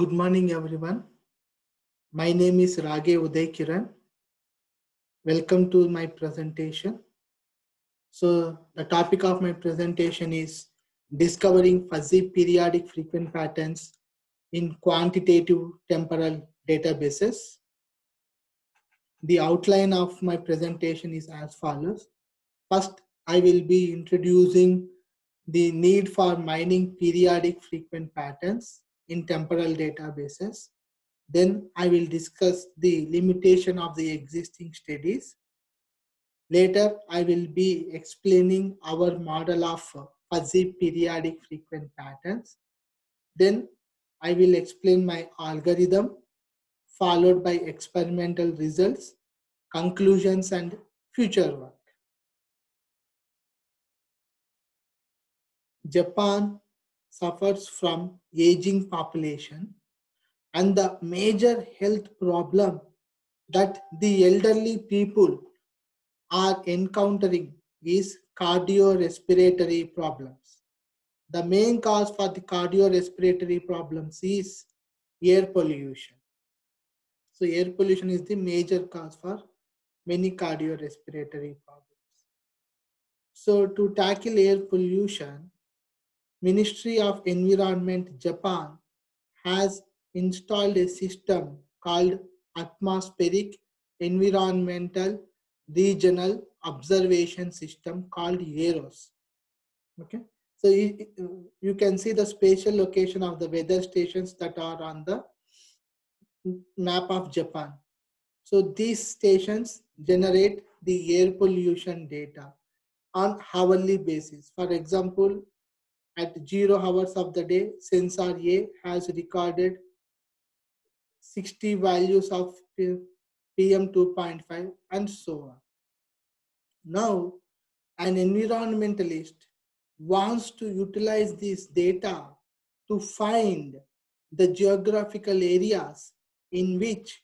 Good morning, everyone. My name is Rage Uday Kiran. Welcome to my presentation. So, the topic of my presentation is discovering fuzzy periodic frequent patterns in quantitative temporal databases. The outline of my presentation is as follows. First, I will be introducing the need for mining periodic frequent patterns in temporal databases. Then I will discuss the limitation of the existing studies. Later, I will be explaining our model of fuzzy periodic frequent patterns. Then I will explain my algorithm followed by experimental results, conclusions and future work. Japan suffers from aging population and the major health problem that the elderly people are encountering is cardiorespiratory problems. The main cause for the cardiorespiratory problems is air pollution. So air pollution is the major cause for many cardiorespiratory problems. So to tackle air pollution, Ministry of Environment Japan has installed a system called Atmospheric Environmental Regional Observation System called AEROS. Okay, so you, you can see the spatial location of the weather stations that are on the map of Japan. So these stations generate the air pollution data on hourly basis. For example, at zero hours of the day, sensor A has recorded 60 values of PM2.5 and so on. Now, an environmentalist wants to utilize this data to find the geographical areas in which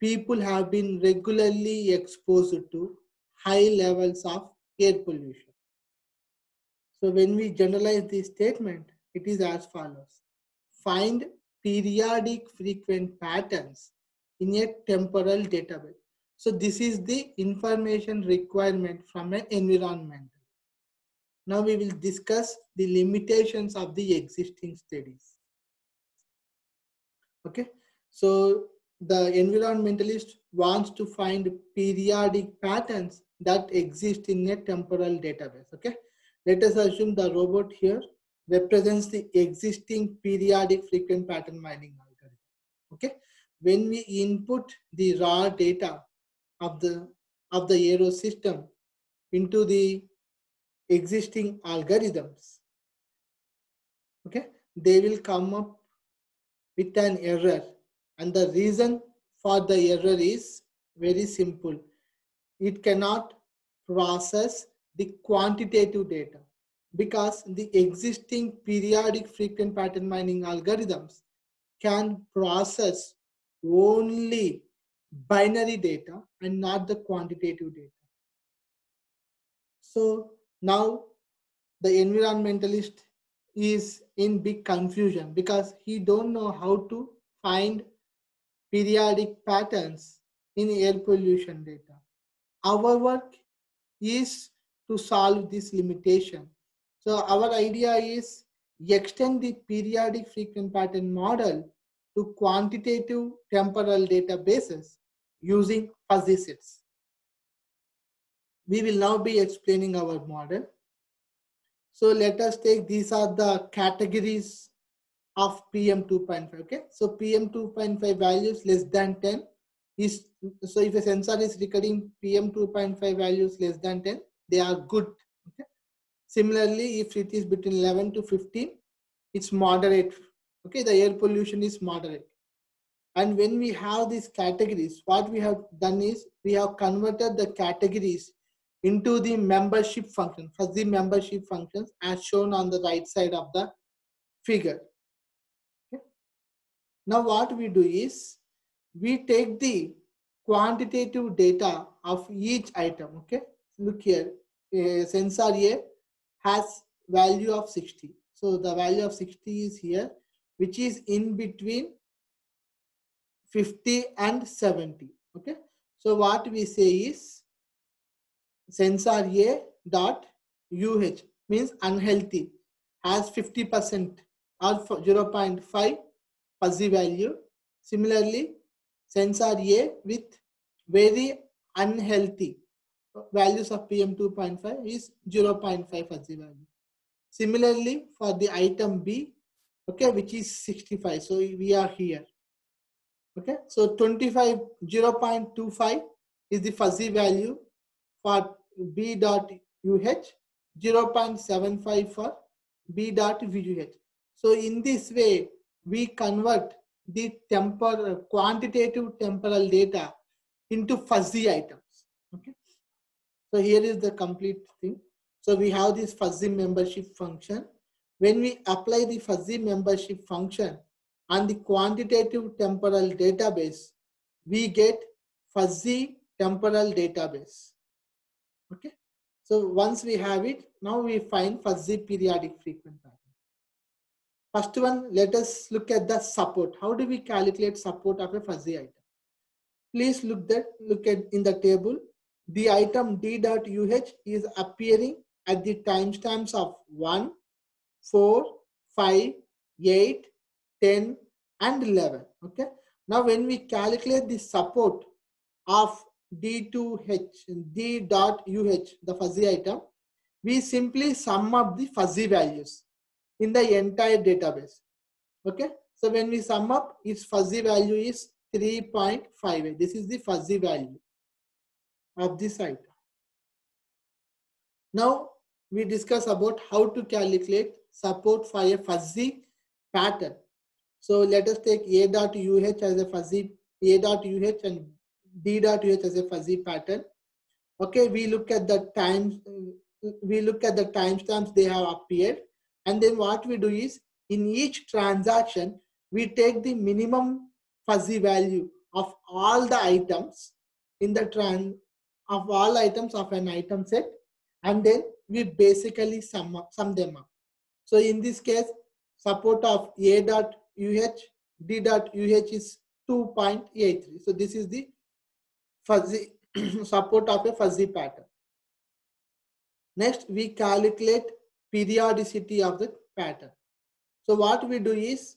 people have been regularly exposed to high levels of air pollution. So when we generalize this statement, it is as follows. Find periodic frequent patterns in a temporal database. So this is the information requirement from an environment. Now we will discuss the limitations of the existing studies. Okay, so the environmentalist wants to find periodic patterns that exist in a temporal database. Okay, let us assume the robot here represents the existing periodic frequent pattern mining algorithm. Okay, when we input the raw data of the of the AEROS system into the existing algorithms, okay, they will come up with an error, and the reason for the error is very simple. It cannot process the quantitative data because the existing periodic frequent pattern mining algorithms can process only binary data and not the quantitative data. So now the environmentalist is in big confusion because he don't know how to find periodic patterns in air pollution data. Our work is to solve this limitation. So our idea is extend the periodic frequent pattern model to quantitative temporal databases using fuzzy sets. We will now be explaining our model. So let us take these are the categories of PM2.5. Okay, so PM2.5 values less than 10 is so if a sensor is recording PM2.5 values less than 10, they are good. Okay? Similarly, if it is between 11 to 15, it's moderate. Okay, the air pollution is moderate. And when we have these categories, what we have done is we have converted the categories into the membership function, fuzzy membership functions as shown on the right side of the figure. Okay. Now what we do is we take the quantitative data of each item. Okay, look here, uh, sensor A has value of 60. So the value of 60 is here, which is in between 50 and 70. Okay. So what we say is sensor A dot UH means unhealthy has 50% or 0.5 fuzzy value. Similarly, sensor A with very unhealthy values of PM2.5 is 0.5 fuzzy value. Similarly, for the item B, okay, which is 65. So we are here. Okay, so 25, 0.25 is the fuzzy value for B dot UH, 0.75 for B dot VUH. So in this way, we convert the temporal quantitative temporal data into fuzzy items. So here is the complete thing. So we have this fuzzy membership function. When we apply the fuzzy membership function on the quantitative temporal database, we get fuzzy temporal database. Okay. So once we have it, now we find fuzzy periodic pattern. First one, let us look at the support. How do we calculate support of a fuzzy item? Please look that look at in the table. The item d.uh is appearing at the timestamps of 1, 4, 5, 8, 10, and 11. Okay. Now when we calculate the support of d2h, d.uh, the fuzzy item, we simply sum up the fuzzy values in the entire database. Okay. So when we sum up, its fuzzy value is 3.58. This is the fuzzy value of this item. Now we discuss about how to calculate support for a fuzzy pattern. So let us take A dot UH as a fuzzy, A dot UH and D dot UH as a fuzzy pattern. Okay, we look at the times, we look at the timestamps they have appeared. And then what we do is in each transaction, we take the minimum fuzzy value of all the items in the trans of all items of an item set and then we basically sum, up, sum them up. So in this case, support of A dot UH, D dot UH is 2.83. So this is the fuzzy support of a fuzzy pattern. Next, we calculate periodicity of the pattern. So what we do is,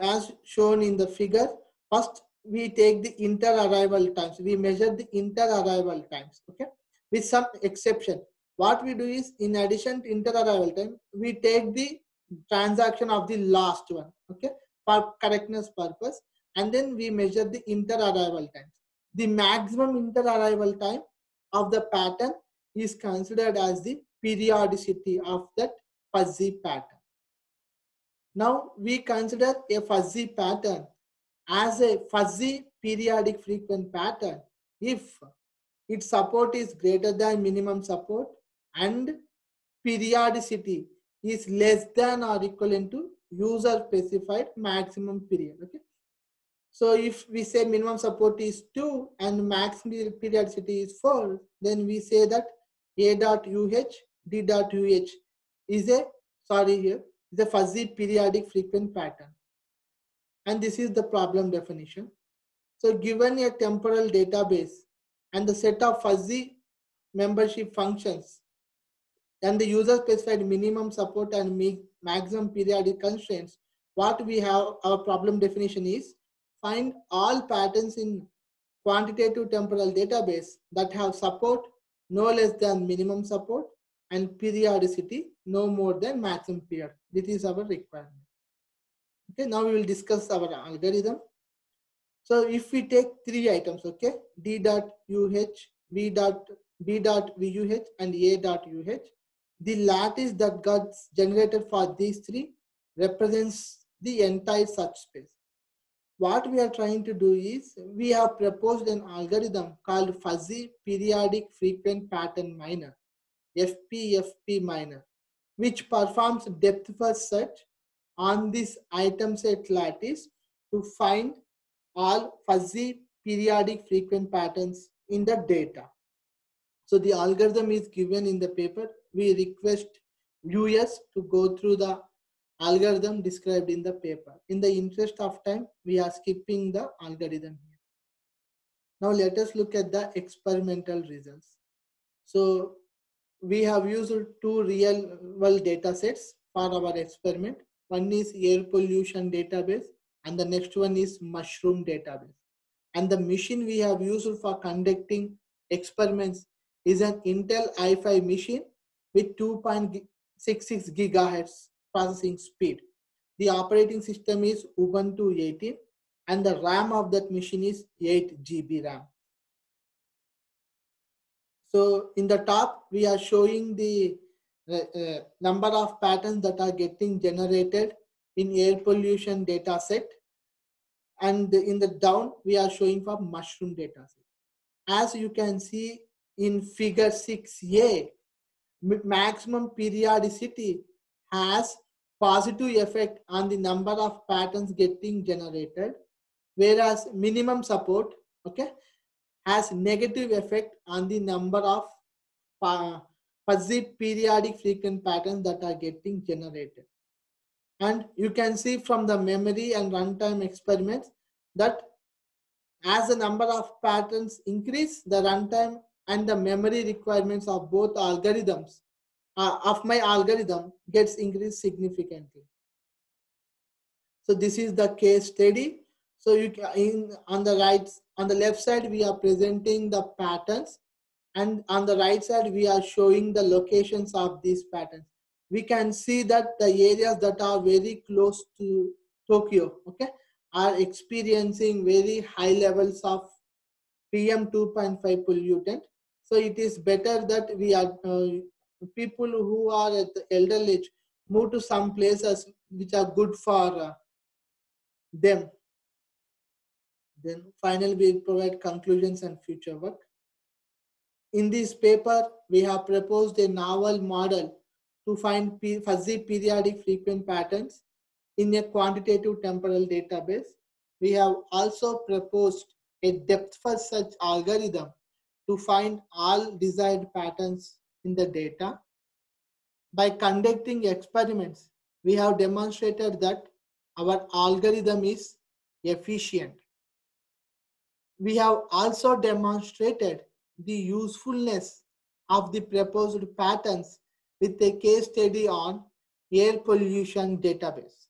as shown in the figure, first we take the inter-arrival times. We measure the inter-arrival times, okay? With some exception. What we do is, in addition to inter-arrival time, we take the transaction of the last one, okay? For correctness purpose. And then we measure the inter-arrival times. The maximum inter-arrival time of the pattern is considered as the periodicity of that fuzzy pattern. Now we consider a fuzzy pattern as a fuzzy periodic frequent pattern if its support is greater than minimum support and periodicity is less than or equivalent to user specified maximum period okay? So if we say minimum support is 2 and maximum periodicity is 4 then we say that a dot uh d dot uh is a sorry here is a fuzzy periodic frequent pattern and this is the problem definition. So given a temporal database and the set of fuzzy membership functions and the user specified minimum support and maximum periodic constraints, what we have our problem definition is find all patterns in quantitative temporal database that have support no less than minimum support and periodicity no more than maximum period. This is our requirement. Okay, now we will discuss our algorithm. So if we take three items, okay, D dot UH, B dot B dot VUH and A dot UH, the lattice that got generated for these three represents the entire search space. What we are trying to do is we have proposed an algorithm called fuzzy periodic frequent pattern miner, FPFP miner, which performs depth first search on this item set lattice to find all fuzzy periodic frequent patterns in the data. So the algorithm is given in the paper. We request viewers to go through the algorithm described in the paper. In the interest of time, we are skipping the algorithm here. Now let us look at the experimental results. So we have used two real world data sets for our experiment. One is air pollution database and the next one is mushroom database. And the machine we have used for conducting experiments is an Intel i5 machine with 2.66 gigahertz processing speed. The operating system is Ubuntu 18 and the RAM of that machine is 8 GB RAM. So in the top, we are showing the uh, uh, number of patterns that are getting generated in air pollution data set. And in the down, we are showing for mushroom data set. As you can see in figure 6a, maximum periodicity has positive effect on the number of patterns getting generated, whereas minimum support, okay, has negative effect on the number of uh, fuzzy periodic frequent patterns that are getting generated. And you can see from the memory and runtime experiments that as the number of patterns increase, the runtime and the memory requirements of both algorithms uh, of my algorithm gets increased significantly. So this is the case study. So you in on the right on the left side we are presenting the patterns and on the right side we are showing the locations of these patterns. We can see that the areas that are very close to Tokyo, okay, are experiencing very high levels of PM 2.5 pollutant. So it is better that we are uh, people who are at the elder age move to some places which are good for uh, them. Then finally, we provide conclusions and future work. In this paper, we have proposed a novel model to find fuzzy periodic frequent patterns in a quantitative temporal database. We have also proposed a depth first search algorithm to find all desired patterns in the data. By conducting experiments, we have demonstrated that our algorithm is efficient. We have also demonstrated the usefulness of the proposed patterns with a case study on air pollution database.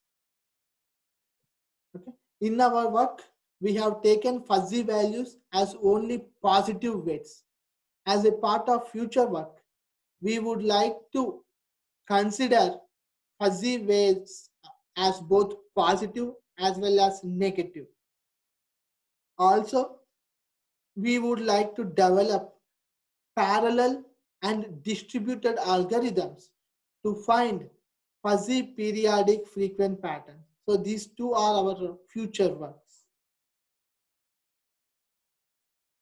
Okay. In our work, we have taken fuzzy values as only positive weights. As a part of future work, we would like to consider fuzzy weights as both positive as well as negative. Also, we would like to develop parallel and distributed algorithms to find fuzzy periodic frequent patterns. So these two are our future works.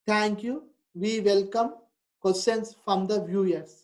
Thank you. We welcome questions from the viewers.